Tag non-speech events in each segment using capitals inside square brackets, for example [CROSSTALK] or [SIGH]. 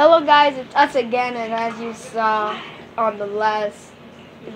Hello guys, it's us again and as you saw on the last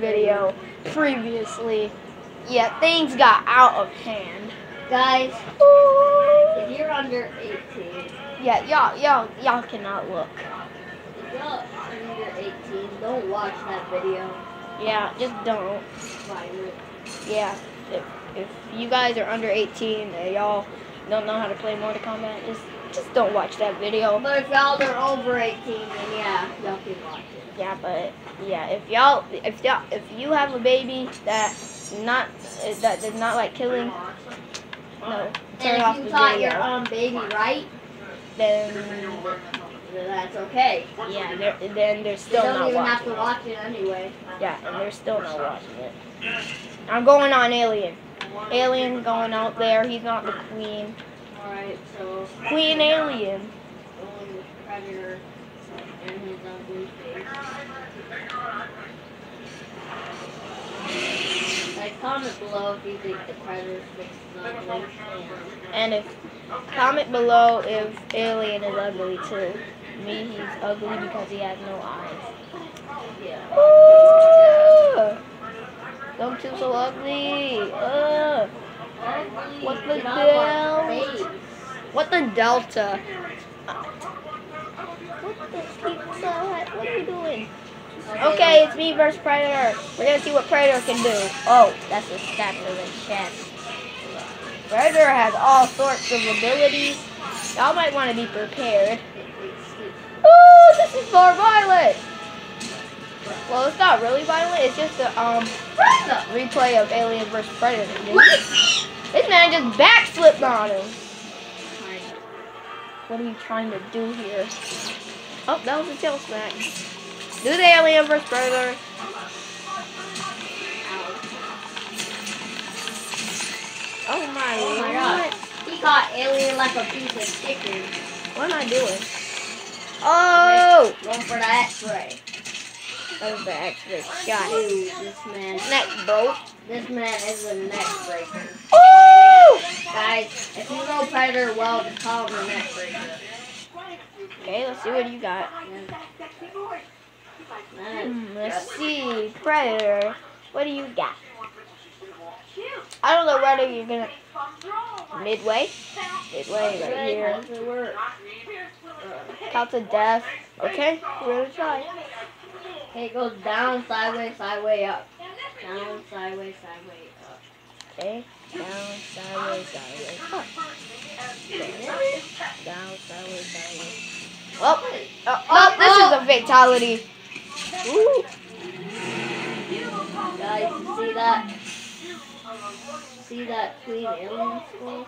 video previously, yeah, things got out of hand. Guys, Ooh. if you're under 18, Yeah, y'all y'all y'all cannot look. if you're under 18, don't watch that video. Yeah, just don't. Yeah. If if you guys are under 18 and y'all don't know how to play Mortal Kombat, just just don't watch that video. But if y'all are over 18, then yeah, y'all can watch it. Yeah, but yeah, if y'all if y'all if you have a baby that's not that does not like killing, no, turn And off if you taught your own baby right, then that's okay. yeah, they're, then they're You still don't not even have to watch it anyway. Yeah, and they're still not watching it. I'm going on Alien. Alien going out there. He's not the queen. Alright, so Queen Alien. Predator and his ugly face. Like, comment below if you think the Predator's face is ugly. And And if comment below if Alien is ugly too. Me, he's ugly because he has no eyes. yeah. Ooh. Don't you so ugly. Ugh. What the get off our hell? face. What the delta? What the pizza? What are you doing? Okay, it's me versus Predator. We're gonna see what Predator can do. Oh, that's a stab to the chest. Predator has all sorts of abilities. Y'all might want to be prepared. Ooh, this is more violent. Well, it's not really violent. It's just a um replay of Alien vs Predator. This man just backflipped on him. What are you trying to do here? Oh, that was a tail smack. Do the Alien vs Predator. Oh my, Oh my lord. God. He caught Alien like a piece of chicken. What am I doing? Oh! oh! Going for the X-ray. That was the X-ray shot. Dude, this man, Neck broke. this man is a neck breaker. Ooh! Guys, if you know Predator well, call him neck breaker. Okay, let's see what you got. Hmm, let's see. Predator. What do you got? I don't know whether you're gonna midway. Midway right here. How does it work? Count to death. Okay, we're gonna try. Okay, it goes down, sideways, sideways, up. Down, sideways, sideways, up. Okay, down, sideways, sideways, up. Down, sideways, sideways. Well, uh, oh, this is a fatality. Ooh. Guys, you see that? See that Queen Alien skull?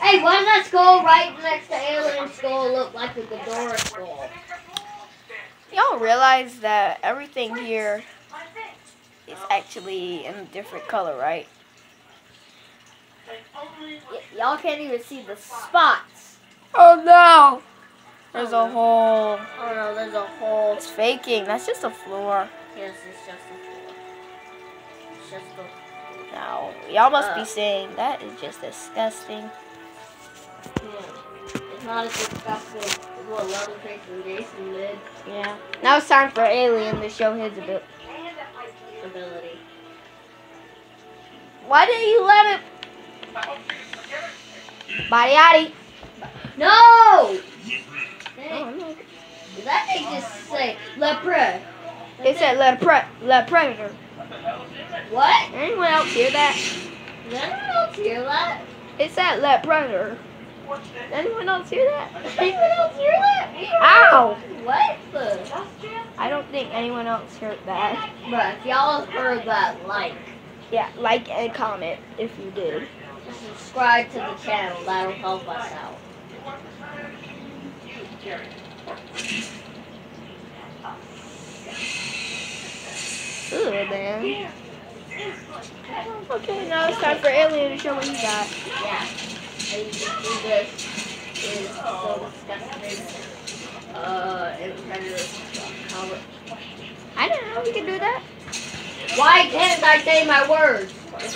Hey, why does that skull right next to Alien skull look like a Ghidorah skull? Y'all realize that everything here actually in a different color, right? Y'all can't even see the spots. Oh no! There's a hole. Oh no, there's a hole. It's faking. That's just a floor. Yes, it's just a floor. It's just a No, y'all must Uh. be saying that is just disgusting. yeah. It's not as disgusting as what Leatherface and Jason did. Yeah. Now it's time for Alien to show his ability. Why didn't you let it? Body. No! Oh, Dang. That thing just say lepre? It said let pre let predator. What? Anyone else hear that? Did anyone else hear that? It said let predator. Anyone else hear that? [LAUGHS] Anyone else hear that? Ow! What the? I don't think heard that. Bruh, if y'all heard that, like, Yeah, like and comment if you did. subscribe to the channel. That'll help us out. Ooh, man. Okay, now it's time for Alien to show what you got. Yeah. And you can see this is so disgusting. Uh, and Predator. How I don't know. You can do that. Why can't I say my words?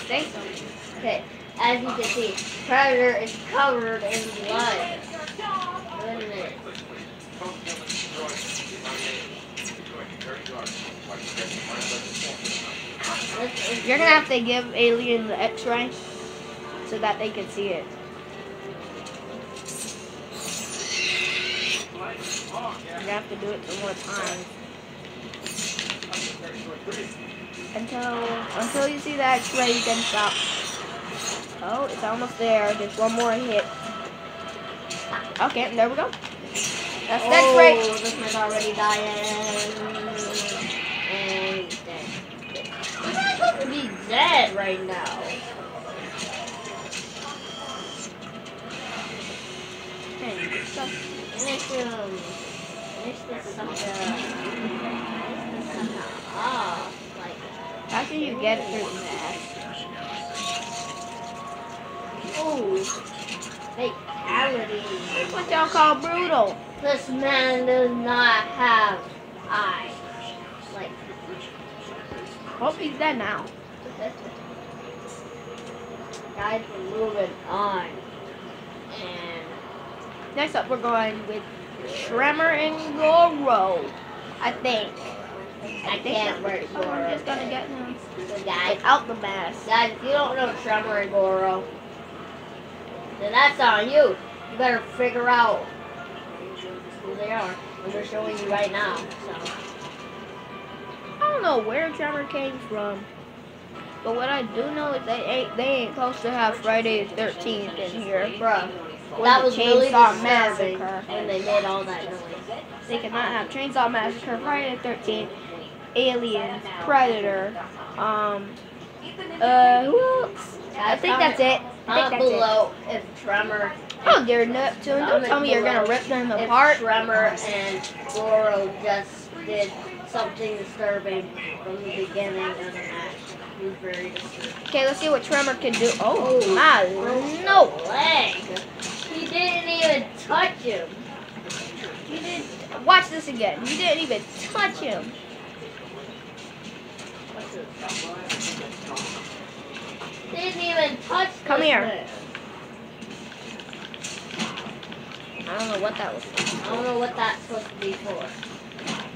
Say something. Okay. As you can see, Predator is covered in blood. You're gonna have to give Alien the X-ray so that they can see it. You have to do it one more time until until you see the X-ray. You can stop. Oh, it's almost there. Just one more hit. Okay, there we go. That's oh, the X-ray. this man's already dying. And he's dead. He's not supposed to be dead right now. Hey, stop. Finish him. Finish this sucker. Finish this sucker off. Like, How can you get through that? oh, fatality. That's what y'all call brutal. This man does not have eyes. Like, Hope he's dead now. [LAUGHS] guys, we're moving on. And Next up, we're going with Tremor and Goro. I think. I can't work Oh, I'm just gonna get him the guy. out the mask. Guys, if you don't know Tremor and Goro, then that's on you. You better figure out who they are. And they're showing you right now. So, I don't know where Tremor came from. But what I do know is they ain't they ain't supposed to have Friday the 13th in here. bruh, that was really Chainsaw disturbing Massacre. when they made all that noise. They cannot have Chainsaw Massacre, Friday the 13th, Aliens, Predator, um, uh, who else? I think that's it. I think that's it. below if Tremor, Oh, dear Neptune, don't tell me you're gonna rip them apart. Tremor and Goro just did something disturbing from the beginning of the match. It very. Okay, let's see what Tremor can do. Oh, Oh, my, no. leg. He didn't even touch him. You didn't Watch this again. You didn't even touch him. Didn't even touch Come here. man. I don't know what that was. I don't know what that's supposed to be for.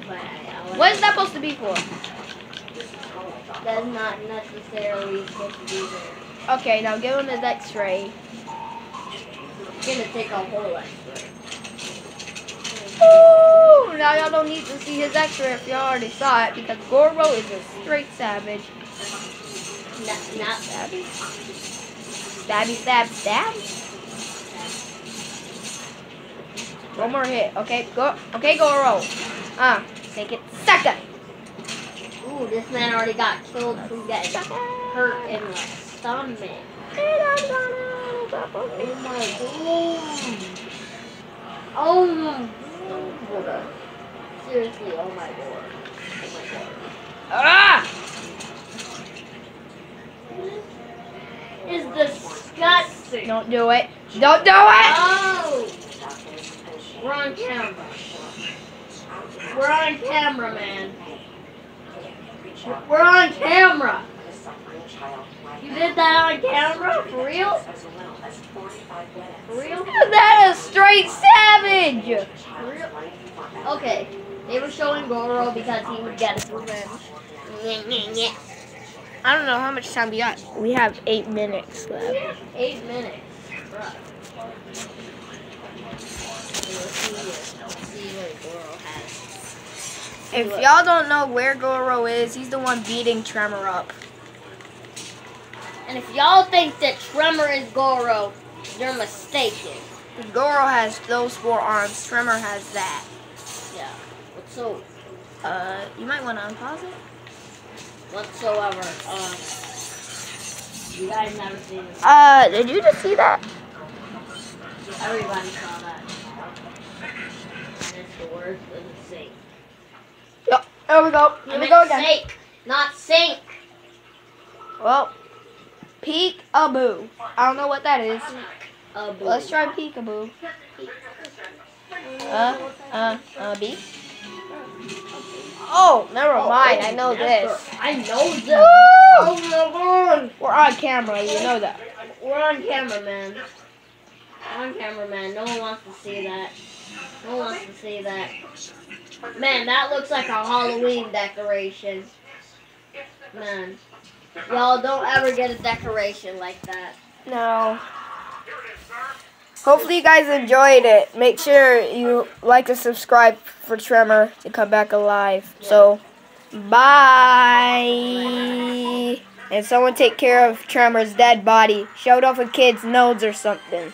But I What is that supposed to be for? That's not necessarily supposed to be there. Okay, now give him his X-ray. It's gonna take a whole X-ray. Now y'all don't need to see his X-ray if y'all already saw it because Goro is a straight savage. Not, not Stabby. Stabby, stab, stab. One more hit. Okay, go. Okay, Goro. Ah, take it. Second. Ooh, this man already got killed from getting hurt in the stomach. Oh my god. Oh my god. Seriously, oh my god. Oh my god. Ah! It's disgusting. Don't do it. Don't do it. Oh! We're on camera. We're on camera, man. We're on camera. You did that on camera? For real? For real? That is straight savage. For real? Okay. They were showing Goro because he would get his revenge. I don't know how much time we got. We have eight minutes left. Eight minutes. Bruh. Okay, let's see here. Let's see what Goro has. If y'all don't know where Goro is, he's the one beating Tremor up. And if y'all think that Tremor is Goro, you're mistaken. Goro has those four arms. Tremor has that. Yeah. Whatso Uh, you might want to unpause it. whatsoever. Um, you guys never seen this. Uh, did you just see that? Everybody saw that. And it's the worst of the sink. Yep. There we go. Here we go again. Sink, not sink. Well, peekaboo. I don't know what that is. Let's try peekaboo. Uh, uh, uh, B. Oh, never Oh, mind. oh, I know never. this. I know this. Woo! Oh my god. We're on camera. You know that. We're on camera, man. We're on camera, man. No one wants to see that. No one wants to see that. Man, that looks like a Halloween decoration. Man. Y'all don't ever get a decoration like that. No. Hopefully you guys enjoyed it. Make sure you like and subscribe for Tremor to come back alive. So, bye. And someone take care of Tremor's dead body. Shove it off a kid's nose or something.